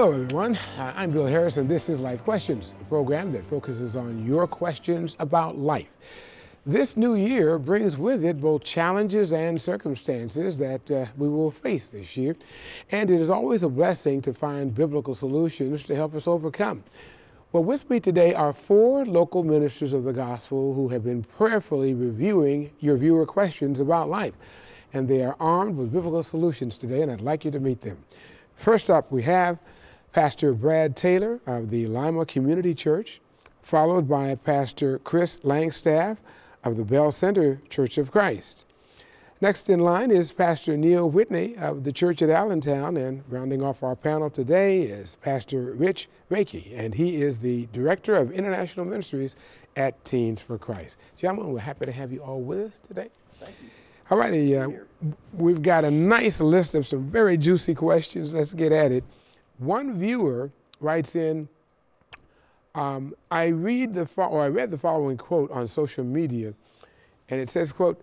Hello, everyone. Uh, I'm Bill Harris, and this is Life Questions, a program that focuses on your questions about life. This new year brings with it both challenges and circumstances that uh, we will face this year, and it is always a blessing to find biblical solutions to help us overcome. Well, with me today are four local ministers of the gospel who have been prayerfully reviewing your viewer questions about life, and they are armed with biblical solutions today, and I'd like you to meet them. First up, we have Pastor Brad Taylor of the Lima Community Church, followed by Pastor Kris Langstaff of the Belle Center Church of Christ. Next in line is Pastor Neal Whitney of the Church at Allentown, and rounding off our panel today is Pastor Rich Rakay, and he is the Director of International Ministries at Teens for Christ. Gentlemen, we're happy to have you all with us today. Thank you. All righty, uh, we've got a nice list of some very juicy questions. Let's get at it. One viewer writes in, um, I read the or I read the following quote on social media, and it says, "quote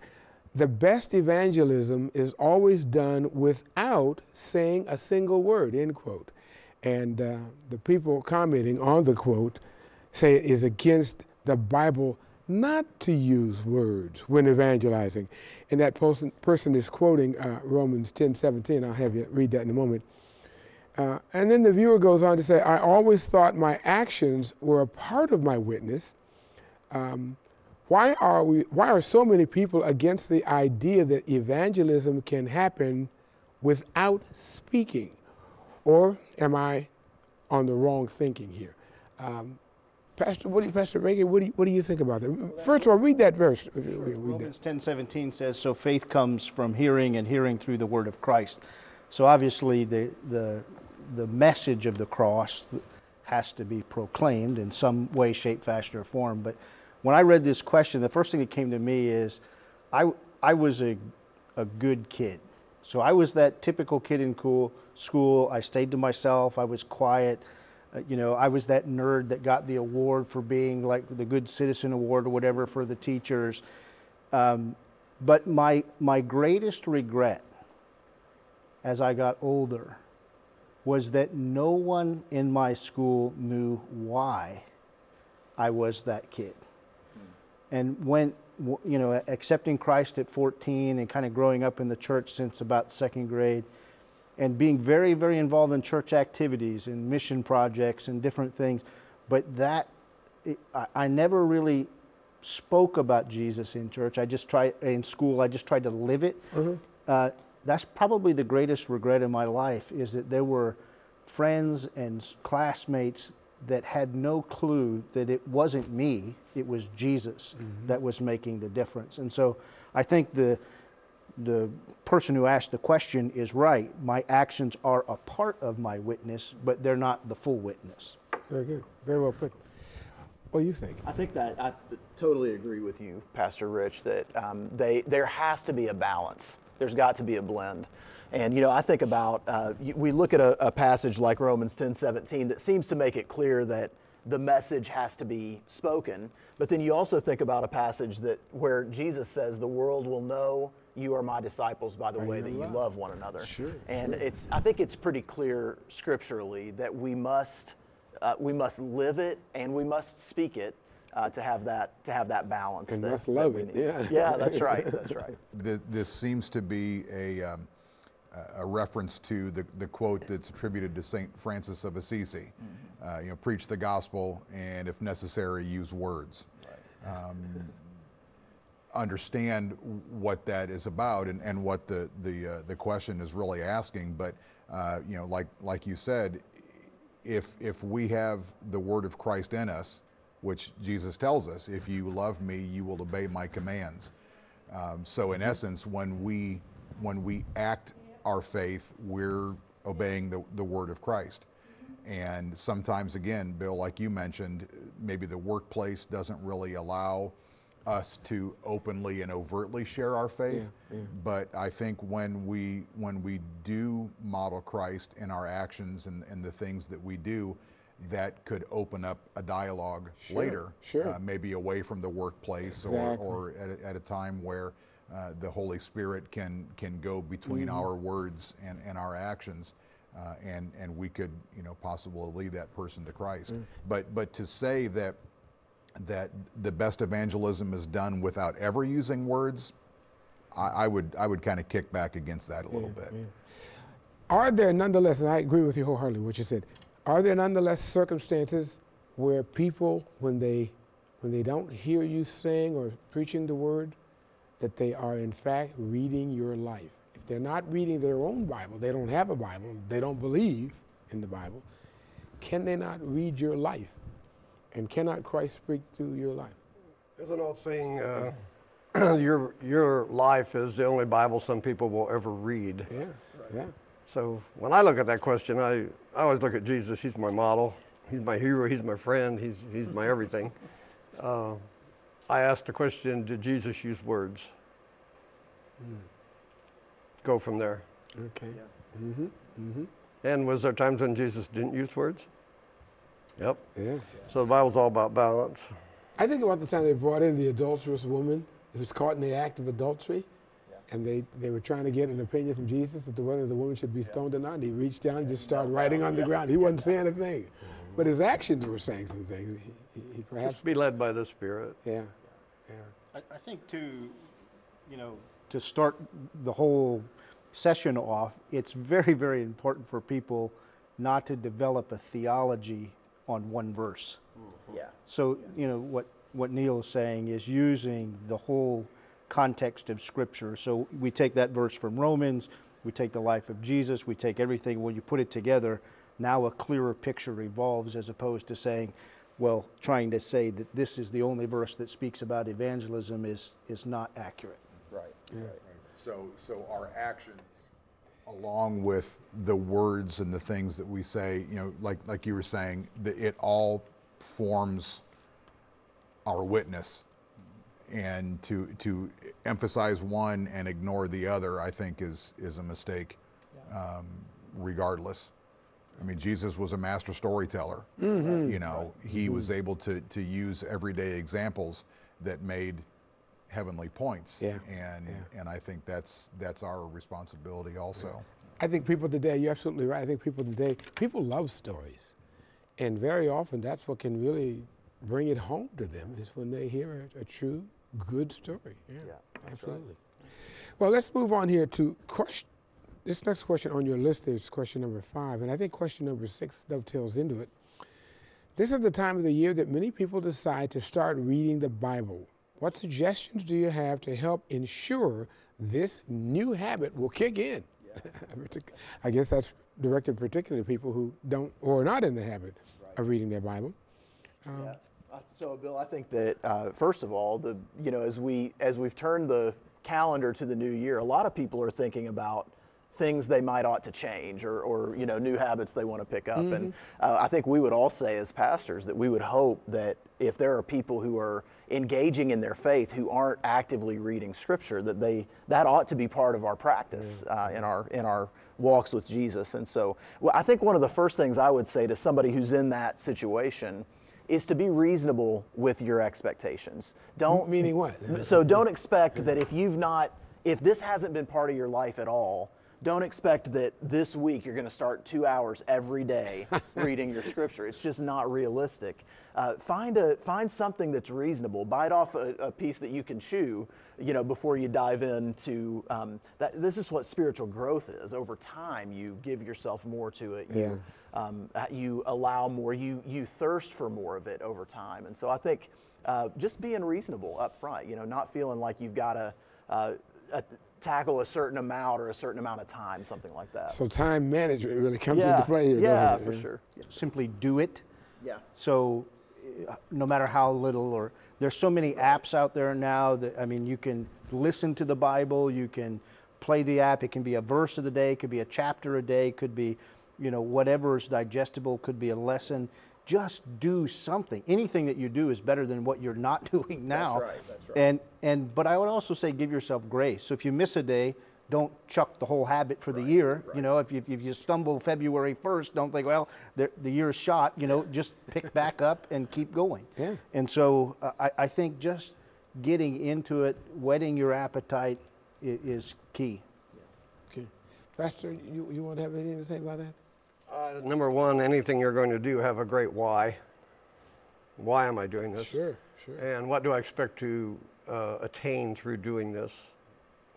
The best evangelism is always done without saying a single word." End quote. And uh, the people commenting on the quote say it is against the Bible not to use words when evangelizing. And that person, person is quoting uh, Romans 10 17. I'll have you read that in a moment. Uh, and then the viewer goes on to say, I always thought my actions were a part of my witness. Um, why are we why are so many people against the idea that evangelism can happen without speaking? Or am i on the wrong thinking here? Um, pastor what do you pastor Rakay what do you, what do you think about that? First of all read that verse. Sure. romans 10 17 says so faith comes from hearing and hearing through the word of christ. So obviously the the the message of the cross has to be proclaimed in some way, shape, fashion, or form. But when I read this question, the first thing that came to me is I, I was a, a good kid. So I was that typical kid in cool, school. I stayed to myself. I was quiet. Uh, you know, I was that nerd that got the award for being like the Good Citizen Award or whatever for the teachers. Um, but my, my greatest regret as I got older was that no one in my school knew why I was that kid. And when, you know, accepting Christ at 14 and kind of growing up in the church since about second grade and being very, very involved in church activities and mission projects and different things. But that, it, I, I never really spoke about Jesus in church. I just tried, in school, I just tried to live it. Mm-hmm. Uh, that's probably the greatest regret in my life is that there were friends and classmates that had no clue that it wasn't me, it was Jesus mm-hmm. that was making the difference. And so I think the the person who asked the question is right. My actions are a part of my witness, but they're not the full witness. Very good. Very well put. What do you think? I think that I totally agree with you, Pastor Rich, that um, they, there has to be a balance. There's got to be a blend. And you know, I think about uh, we look at a, a, passage like Romans 10 17 that seems to make it clear that the message has to be spoken. But then you also think about a passage that where Jesus says, "The world will know you are my disciples by the are way that love? you love one another." Sure. And sure. it's I think it's pretty clear scripturally that we must uh, we must live it and we must speak it uh, to have that to have that balance. And that, must love it. Yeah. Yeah, that's right. That's right. this seems to be a. Um, a reference to the, the quote that's attributed to St. Francis of Assisi. Mm-hmm. Uh, you know, preach the gospel and if necessary, use words. Right. Um, understand what that is about and, and what the, the, uh, the question is really asking. But, uh, you know, like, like you said, if, if we have the word of Christ in us, which Jesus tells us, if you love me, you will obey my commands. Um, so in essence, when we, when we act our faith, we're obeying the, the word of Christ. And sometimes, again, Bill, like you mentioned, maybe the workplace doesn't really allow us to openly and overtly share our faith. Yeah, yeah. But I think when we when we do model Christ in our actions and, and the things that we do, that could open up a dialogue sure, later, sure. Uh, maybe away from the workplace exactly. or, or at, a, at a time where uh, the Holy Spirit can can go between mm-hmm. our words and, and our actions. uh, and and we could you know possibly lead that person to Christ. But but to say that that the best evangelism is done without ever using words, I, I would I would kind of kick back against that a little bit. Are there nonetheless, and I agree with you wholeheartedly what you said, are there nonetheless circumstances where people, when they when they don't hear you saying or preaching the word, that they are in fact reading your life? If they're not reading their own Bible, they don't have a Bible, they don't believe in the Bible, can they not read your life? And cannot Christ speak through your life? There's an old saying, uh, your, your life is the only Bible some people will ever read. Yeah, yeah. So when I look at that question, I, I always look at Jesus. He's my model. He's my hero. He's my friend. He's, he's my everything. Uh, I asked the question, did Jesus use words? Go from there. Okay. Yeah. Mm-hmm. Mm-hmm. And was there times when Jesus didn't use words? Yep. Yeah. So the Bible's all about balance. I think about the time they brought in the adulterous woman who was caught in the act of adultery, and they, they were trying to get an opinion from Jesus as to whether the woman should be stoned or not. And he reached down and just started writing on the ground. He wasn't saying a thing, but his actions were saying some things. He, he, he perhaps, Just be led by the Spirit. yeah, yeah. I, I think too, you know, to start the whole session off, it's very, very important for people not to develop a theology on one verse. Mm-hmm. Yeah. So, you know, what, what Neal is saying is using the whole context of Scripture. So we take that verse from Romans, we take the life of Jesus, we take everything, when you put it together, now a clearer picture evolves as opposed to saying, well, trying to say that this is the only verse that speaks about evangelism is, is not accurate. Right. Right. So, so our actions, along with the words and the things that we say, you know, like like you were saying, that it all forms our witness. And to to emphasize one and ignore the other, I think is is a mistake, um, regardless. I mean, Jesus was a master storyteller. You know, he was able to to use everyday examples that made heavenly points. Yeah, And yeah. and I think that's that's our responsibility also. I think people today, you're absolutely right. I think people today, people love stories. And very often that's what can really bring it home to them is when they hear a, a true, good story. Yeah, Yeah, that's right. absolutely. Well, let's move on here to question. This next question on your list is question number five, and I think question number six dovetails into it. This is the time of the year that many people decide to start reading the Bible. What suggestions do you have to help ensure this new habit will kick in? Partic- I guess that's directed particularly to people who don't or are not in the habit of reading their Bible. Yeah. Uh, So, Bill, I think that uh, first of all, the you know as we as we've turned the calendar to the new year, a lot of people are thinking about things they might ought to change or, or you know new habits they want to pick up. And uh, I think we would all say as pastors that we would hope that if there are people who are engaging in their faith who aren't actively reading Scripture, that they that ought to be part of our practice uh, in our in our walks with Jesus. And so, well, I think one of the first things I would say to somebody who's in that situation is to be reasonable with your expectations. Don't Meaning what? so don't expect that if you've not if this hasn't been part of your life at all, don't expect that this week you're going to start two hours every day reading your scripture. It's just not realistic. Uh, find a find something that's reasonable. Bite off a, a piece that you can chew, you know, before you dive into um, that. This is what spiritual growth is. Over time, you give yourself more to it. You, um, uh, you allow more. You you thirst for more of it over time. And so I think uh, just being reasonable up front. You know, not feeling like you've got to. Uh, uh, tackle a certain amount or a certain amount of time, something like that. So time management really comes yeah, into play here. yeah, for it? sure. Simply do it. Yeah. So, uh, no matter how little, or there's so many apps out there now that I mean, you can listen to the Bible, you can play the app. It can be a verse of the day, it could be a chapter a day, it could be, you know, whatever is digestible, could be a lesson. Just do something. Anything that you do is better than what you're not doing now. That's right, that's right. And and but I would also say give yourself grace. So if you miss a day, don't chuck the whole habit for the year. You know, if you, if you stumble February 1st, don't think, well, the, the year is shot. You know, just pick back up and keep going. Yeah. And so uh, I, I think just getting into it, whetting your appetite i- is key. Okay. Pastor, you, you want to have anything to say about that? Uh, number one, anything you're going to do, have a great why. Why am I doing this? Sure, sure. And what do I expect to uh, attain through doing this?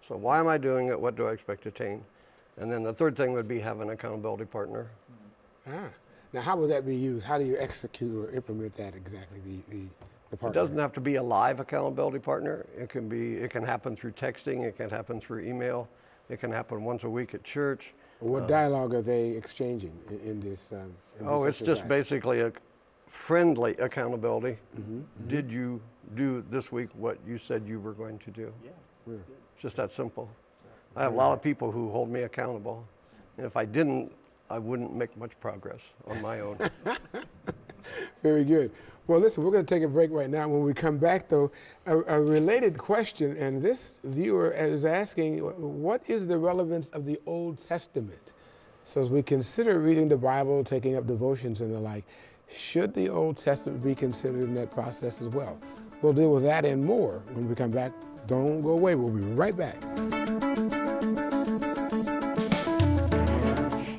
So, why am I doing it? What do I expect to attain? And then the third thing would be have an accountability partner. Ah. Now, how would that be used? How do you execute or implement that exactly? The the, the partner. It doesn't have to be a live accountability partner. It can be. It can happen through texting. It can happen through email. It can happen once a week at church. What uh, dialogue are they exchanging in, in this? Um, in Oh, this it's just exercise? basically a friendly accountability. Mm-hmm, mm-hmm. Did you do this week what you said you were going to do? Yeah, It's just that simple. I have a lot of people who hold me accountable. And if I didn't, I wouldn't make much progress on my own. Very good. Well, listen, we're going to take a break right now. When we come back, though, a, a related question, and this viewer is asking, what is the relevance of the Old Testament? So, as we consider reading the Bible, taking up devotions and the like, should the Old Testament be considered in that process as well? We'll deal with that and more when we come back. Don't go away. We'll be right back.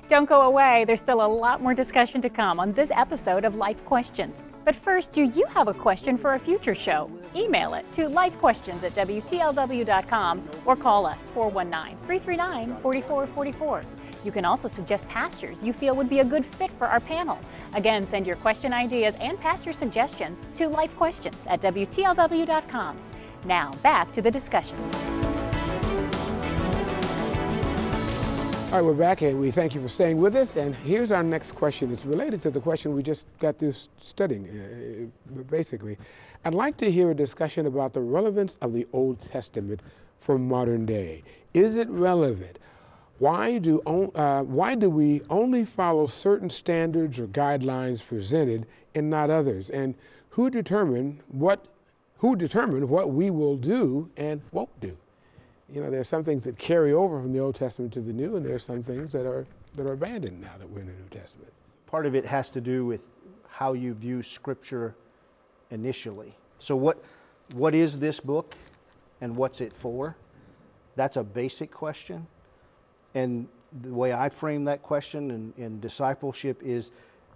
Don't go away, there's still a lot more discussion to come on this episode of Life Questions. But first, do you have a question for a future show? Email it to lifequestions at WTLW.com or call us 419 339 4444. You can also suggest pastors you feel would be a good fit for our panel. Again, send your question ideas and pastor suggestions to lifequestions at WTLW.com. Now, back to the discussion. All right, we're back, and we thank you for staying with us. And here's our next question. It's related to the question we just got through studying, uh, uh, basically. I'd like to hear a discussion about the relevance of the Old Testament for modern day. Is it relevant? Why do, uh, why do we only follow certain standards or guidelines presented and not others? And who determine what, who determine what we will do and won't do? You know, there are some things that carry over from the Old Testament to the New, and there are some things that are that are abandoned now that we're in the New Testament. part of it has to do with how you view scripture initially. So what what is this book and what's it for? That's a basic question. And the way I frame that question in, in discipleship is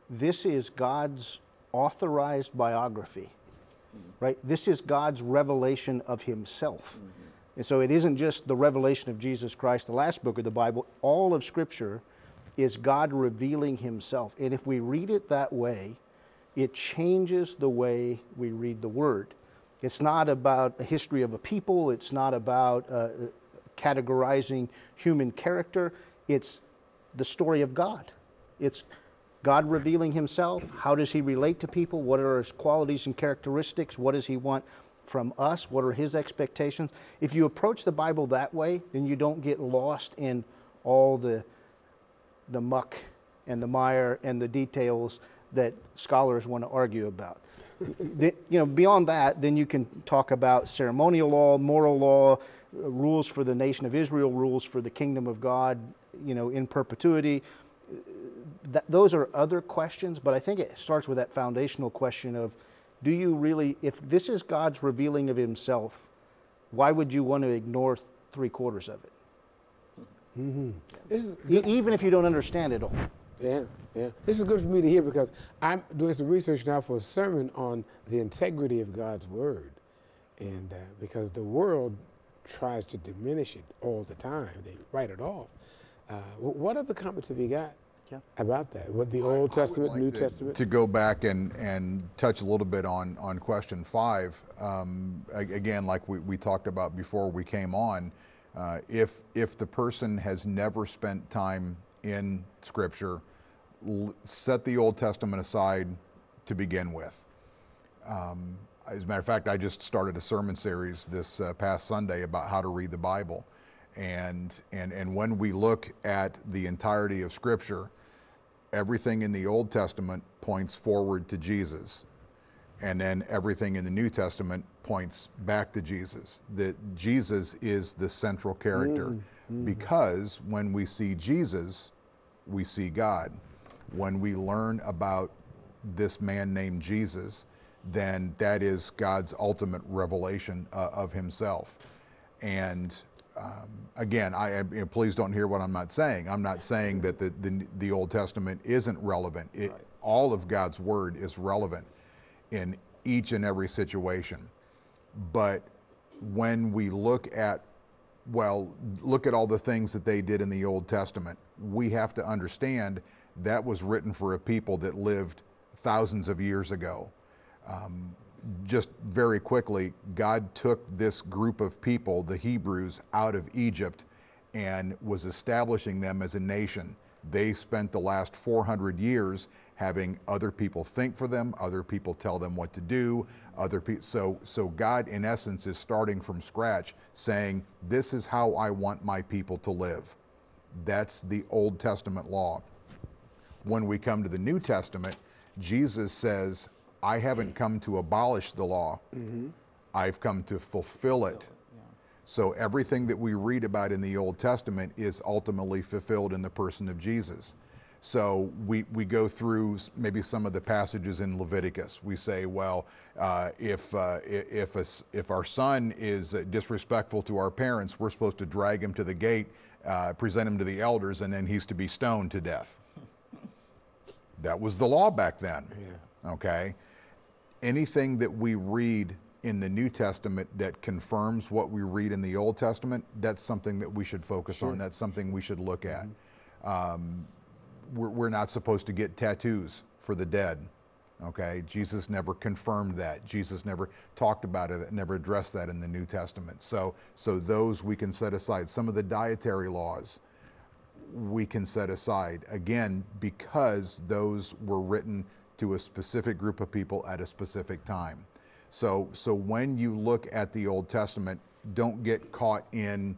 this is God's authorized biography. Right? This is God's revelation of himself. Mm-hmm. And so it isn't just the revelation of Jesus Christ, the last book of the Bible. All of Scripture is God revealing Himself. And if we read it that way, it changes the way we read the Word. It's not about a history of a people, it's not about uh, categorizing human character, it's the story of God. It's God revealing Himself. How does He relate to people? What are His qualities and characteristics? What does He want from us? What are His expectations? If you approach the Bible that way, then you don't get lost in all the, the muck and the mire and the details that scholars want to argue about. The- you know, beyond that, then you can talk about ceremonial law, moral law, rules for the nation of Israel, rules for the kingdom of God, you know, in perpetuity, that, those are other questions, but I think it starts with that foundational question of do you really, if this is God's revealing of Himself, why would you want to ignore three quarters of it? This is E- even if you don't understand it all. yeah, yeah. This is good for me to hear because I'm doing some research now for a sermon on the integrity of God's Word, and uh, because the world tries to diminish it all the time, they write it off. Uh, what other comments have you got Yeah. about that? What the Old I would Testament, like New to, Testament? To go back and, and touch a little bit on, on question five, um, again, like we, we talked about before we came on, uh, if, if the person has never spent time in Scripture, l- set the Old Testament aside to begin with. Um, as a matter of fact, I just started a sermon series this uh, past Sunday about how to read the Bible. And, and, and when we look at the entirety of Scripture, everything in the Old Testament points forward to Jesus. And then everything in the New Testament points back to Jesus. That Jesus is the central character because when we see Jesus, we see God. When we learn about this man named Jesus, then that is God's ultimate revelation uh, of himself. And um, again, I, you know, please don't hear what I'm not saying. I'm not saying that the, the, the Old Testament isn't relevant. It, right. All of God's Word is relevant in each and every situation. But when we look at, well, look at all the things that they did in the Old Testament, we have to understand that was written for a people that lived thousands of years ago. Um, just very quickly, God took this group of people, the Hebrews, out of Egypt and was establishing them as a nation. They spent the last 400 years having other people think for them, other people tell them what to do, other people. So, so God, in essence, is starting from scratch, saying, "This is how I want my people to live." That's the Old Testament law. When we come to the New Testament, Jesus says, I haven't come to abolish the law, mm-hmm. I've come to fulfill it. So everything that we read about in the Old Testament is ultimately fulfilled in the person of Jesus. So we, we go through maybe some of the passages in Leviticus. We say, well, uh, if, uh, if, a, if our son is disrespectful to our parents, we're supposed to drag him to the gate, uh, present him to the elders, and then he's to be stoned to death. that was the law back then. Yeah. Okay? Anything that we read in the New Testament that confirms what we read in the Old Testament, that's something that we should focus sure. on. That's something we should look at. Mm-hmm. Um, we're, we're, not supposed to get tattoos for the dead. Okay, Jesus never confirmed that. Jesus never talked about it. Never addressed that in the New Testament. So, so those we can set aside. Some of the dietary laws we can set aside again because those were written to a specific group of people at a specific time. So, so when you look at the Old Testament, don't get caught in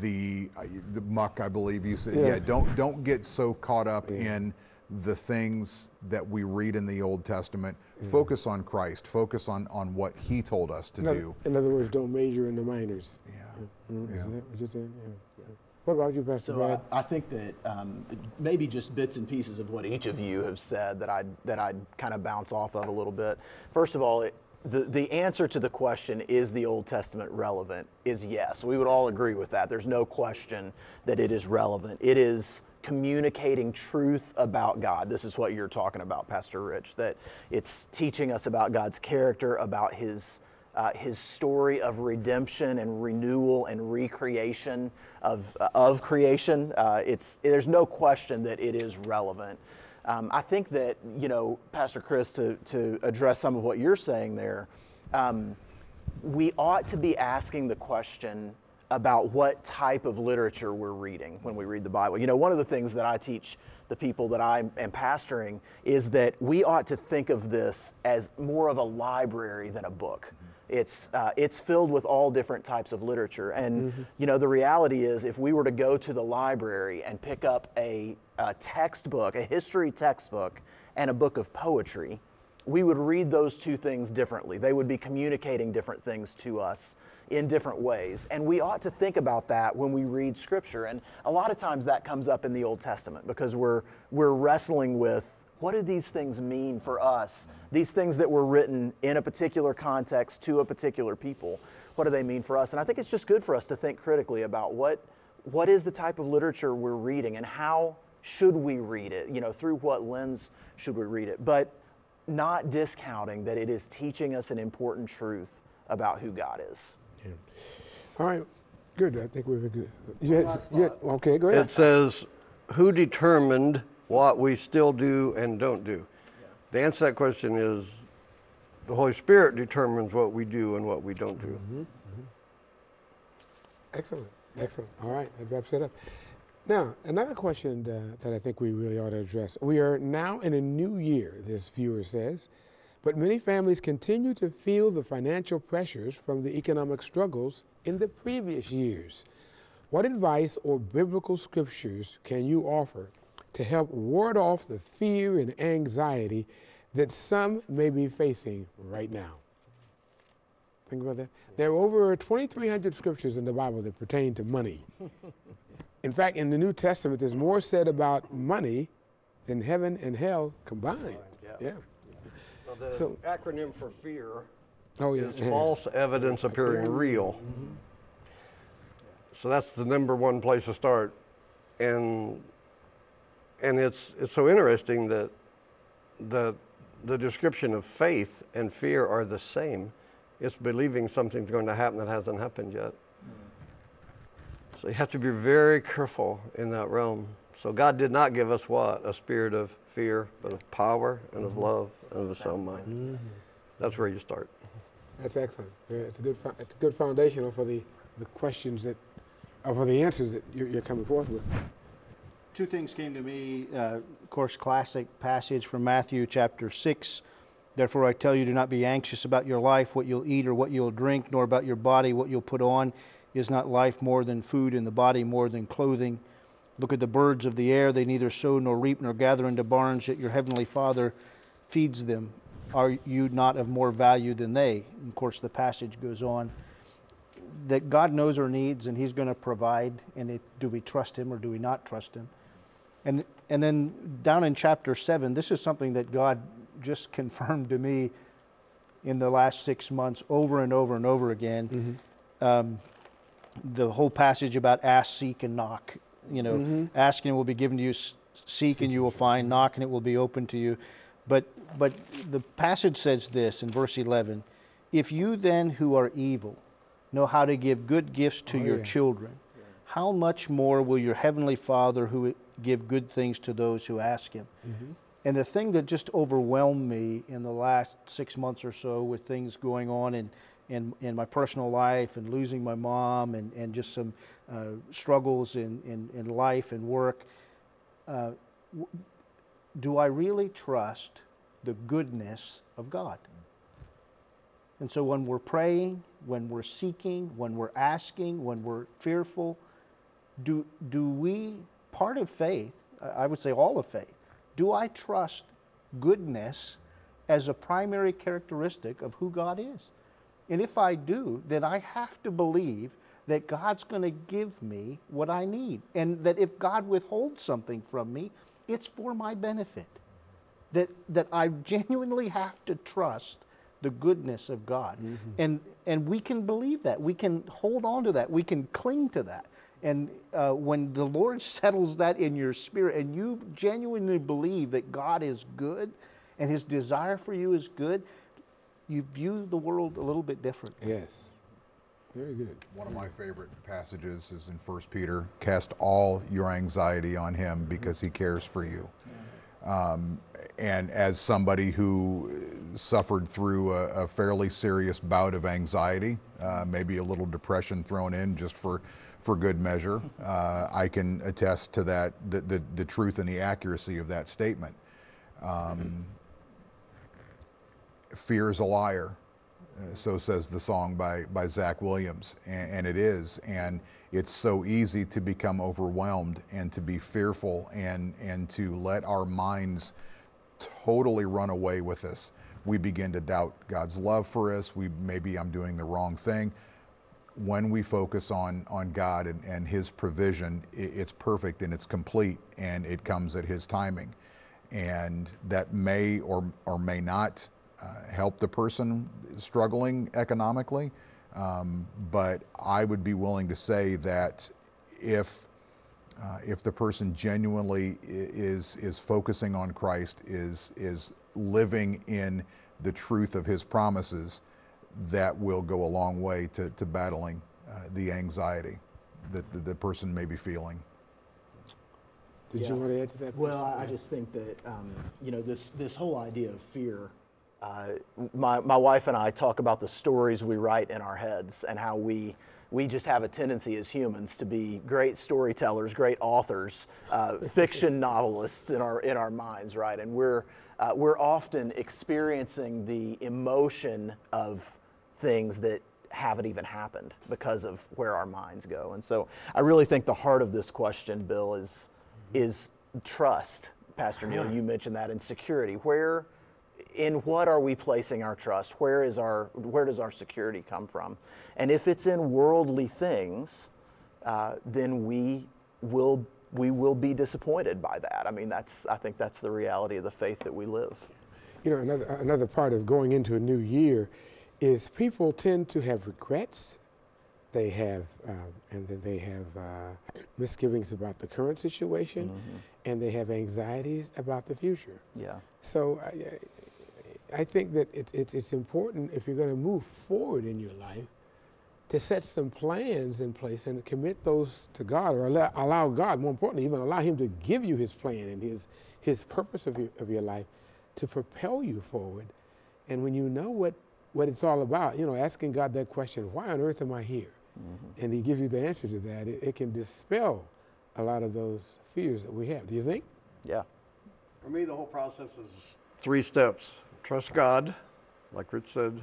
the the muck. I believe you said. Yeah. yeah don't don't get so caught up yeah. in the things that we read in the Old Testament. Focus on Christ. Focus on on what He told us to in other, do. In other words, don't major in the minors. Yeah. Mm-hmm. yeah. Is that what you're saying? Yeah. What about you, Pastor so Brad? I, I, think that um, maybe just bits and pieces of what each of you have said that I'd, that I'd kind of bounce off of a little bit. First of all, it, the, the answer to the question, is the Old Testament relevant, is yes. We would all agree with that. There's no question that it is relevant. It is communicating truth about God. This is what you're talking about, Pastor Rich, that it's teaching us about God's character, about His uh, his story of redemption and renewal and recreation of, uh, of creation. Uh, it's, there's no question that it is relevant. Um, I think that, you know, Pastor Kris, to, to address some of what you're saying there, um, we ought to be asking the question about what type of literature we're reading when we read the Bible. You know, one of the things that I teach the people that I am pastoring is that we ought to think of this as more of a library than a book. It's, uh, it's filled with all different types of literature. And, mm-hmm. you know, the reality is if we were to go to the library and pick up a, a textbook, a history textbook, and a book of poetry, we would read those two things differently. They would be communicating different things to us in different ways. And we ought to think about that when we read Scripture. And a lot of times that comes up in the Old Testament because we're, we're wrestling with what do these things mean for us? These things that were written in a particular context to a particular people, what do they mean for us? And I think it's just good for us to think critically about what, what is the type of literature we're reading and how should we read it? You know, through what lens should we read it? But not discounting that it is teaching us an important truth about who God is. Yeah. All right, good. I think we're good. You had, you had, okay, go ahead. It says, Who determined what we still do and don't do? The answer to that question is the Holy Spirit determines what we do and what we don't do. Mm-hmm, mm-hmm. Excellent, excellent. All right, that wraps it up. Now, another question uh, that I think we really ought to address. We are now in a new year, this viewer says, but many families continue to feel the financial pressures from the economic struggles in the previous years. What advice or biblical scriptures can you offer to help ward off the fear and anxiety that some may be facing right now. Think about that. There are over 2,300 scriptures in the Bible that pertain to money. in fact, in the New Testament, there's more said about money than heaven and hell combined. Yeah. yeah. Well, the so, acronym for fear Oh, yeah. is yeah. false evidence appearing mm-hmm. real. Mm-hmm. So that's the number one place to start. And and it's it's so interesting that that the description of faith and fear are the same. It's believing something's going to happen that hasn't happened yet. So you have to be very careful in that realm. So God did not give us what? A spirit of fear, but of power and of mm-hmm. love and of a sound mind. Mm-hmm. That's where you start. That's excellent. It's a good. fo- It's a good foundational for the, the questions that, or for the answers that you're, you're coming forth with. Two things came to me. Uh, of course, classic passage from Matthew chapter 6. Therefore, I tell you, do not be anxious about your life, what you'll eat or what you'll drink, nor about your body, what you'll put on. Is not life more than food, and the body more than clothing? Look at the birds of the air. They neither sow nor reap nor gather into barns, yet your heavenly Father feeds them. Are you not of more value than they? And of course, the passage goes on that God knows our needs and He's going to provide. And it, do we trust Him or do we not trust Him? And, and then down in chapter 7, this is something that God just confirmed to me in the last six months over and over and over again. Mm-hmm. Um, the whole passage about ask, seek, and knock. You know, mm-hmm. asking will be given to you, seek and you will find, mm-hmm. knock and it will be open to you. But, but the passage says this in verse 11 If you then who are evil know how to give good gifts to Oh, your yeah. children, how much more will your heavenly Father who give good things to those who ask him? And the thing that just overwhelmed me in the last six months or so with things going on in, in, in my personal life and losing my mom and, and just some uh, struggles in, in, in life and work, uh, w- do I really trust the goodness of God? And so when we're praying, when we're seeking, when we're asking, when we're fearful, do, do we, part of faith, I would say all of faith, do I trust goodness as a primary characteristic of who God is? And if I do, then I have to believe that God's going to give me what I need. And that if God withholds something from me, it's for my benefit. That, that I genuinely have to trust the goodness of God. Mm-hmm. And, and we can believe that. We can hold on to that. We can cling to that. And uh, when the Lord settles that in your spirit and you genuinely believe that God is good and his desire for you is good, you view the world a little bit different. Yes. Very good. One of my favorite passages is in 1 Peter cast all your anxiety on him because he cares for you. Um, and as somebody who suffered through a, a fairly serious bout of anxiety, uh, maybe a little depression thrown in just for, for good measure, uh, I can attest to that, the, the, the truth and the accuracy of that statement. Um, fear is a liar. So says the song by, by Zach Williams, and, and it is. And it's so easy to become overwhelmed and to be fearful and, and to let our minds totally run away with us. We begin to doubt God's love for us. We maybe I'm doing the wrong thing. When we focus on, on God and, and His provision, i it's perfect and it's complete and it comes at His timing. And that may or, or may not uh, help the person struggling economically. Um, but I would be willing to say that if uh, if the person genuinely is is focusing on Christ, is is living in the truth of His promises, that will go a long way to, to battling uh, the anxiety that the, the person may be feeling. Did Yeah. you want to add to that? Well, I, I just think that um, you know this this whole idea of fear. Uh, my my wife and I talk about the stories we write in our heads and how we we just have a tendency as humans to be great storytellers, great authors, uh, fiction novelists in our in our minds, right? And we're uh, we're often experiencing the emotion of things that haven't even happened because of where our minds go. And so I really think the heart of this question, Bill, is is trust. Pastor Neal, you mentioned that in security. Where in what are we placing our trust? Where is our where does our security come from? And if it's in worldly things, uh, then we will we will be disappointed by that. I mean, that's I think that's the reality of the faith that we live. You know, another, another part of going into a new year is people tend to have regrets. They have, uh, and then they have uh, misgivings about the current situation, and they have anxieties about the future. Yeah. So I, I think that it's, it's, it's important if you're going to move forward in your life to set some plans in place and commit those to God or allow, allow God, more importantly, even allow Him to give you His plan and His, his purpose of your, of your life to propel you forward. And when you know what, what it's all about, you know, asking God that question, why on earth am I here? Mm-hmm. And He gives you the answer to that, it, it can dispel a lot of those fears that we have. Do you think? Yeah. For me, the whole process is three steps trust God, like Rich said,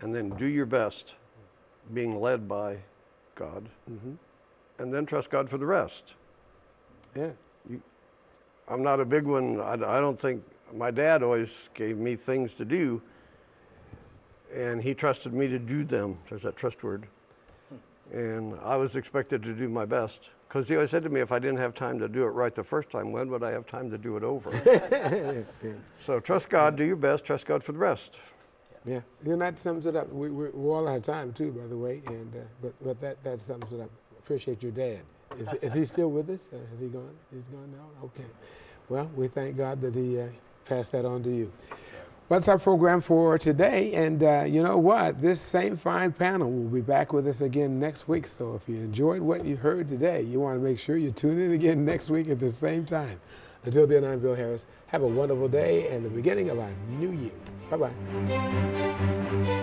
and then do your best, being led by God, mm-hmm. and then trust God for the rest. Yeah. I'm not a big one. I, I don't think my dad always gave me things to do, and he trusted me to do them. There's that trust word. Hmm. And I was expected to do my best because he always said to me, if I didn't have time to do it right the first time, when would I have time to do it over? so trust God, do your best, trust God for the rest. Yeah, and that sums it up. We, we, we're all out of time too, by the way, and uh, but but that that sums it up. Appreciate your dad. Is, is he still with us? Uh, has he gone? He's gone now. Okay. Well, we thank God that he uh, passed that on to you. What's our program for today? And uh, you know what? This same fine panel will be back with us again next week. So if you enjoyed what you heard today, you want to make sure you tune in again next week at the same time. Until then, I'm Bill Harris. Have a wonderful day and the beginning of our new year. Bye bye.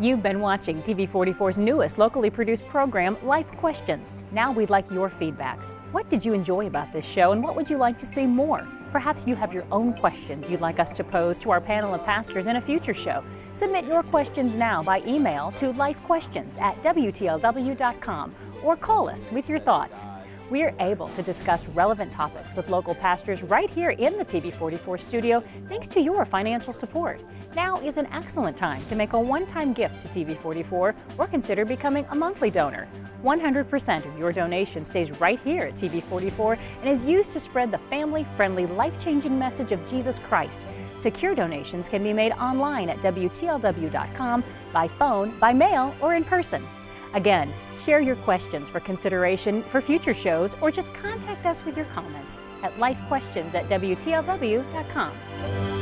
You've been watching TV44's newest locally produced program, Life Questions. Now we'd like your feedback. What did you enjoy about this show and what would you like to see more? Perhaps you have your own questions you'd like us to pose to our panel of pastors in a future show. Submit your questions now by email to lifequestions at WTLW.com or call us with your thoughts. We are able to discuss relevant topics with local pastors right here in the TV44 studio thanks to your financial support. Now is an excellent time to make a one time gift to TV44 or consider becoming a monthly donor. 100% of your donation stays right here at TV44 and is used to spread the family friendly, life changing message of Jesus Christ. Secure donations can be made online at WTLW.com, by phone, by mail, or in person. Again, share your questions for consideration for future shows or just contact us with your comments at lifequestions at WTLW.com.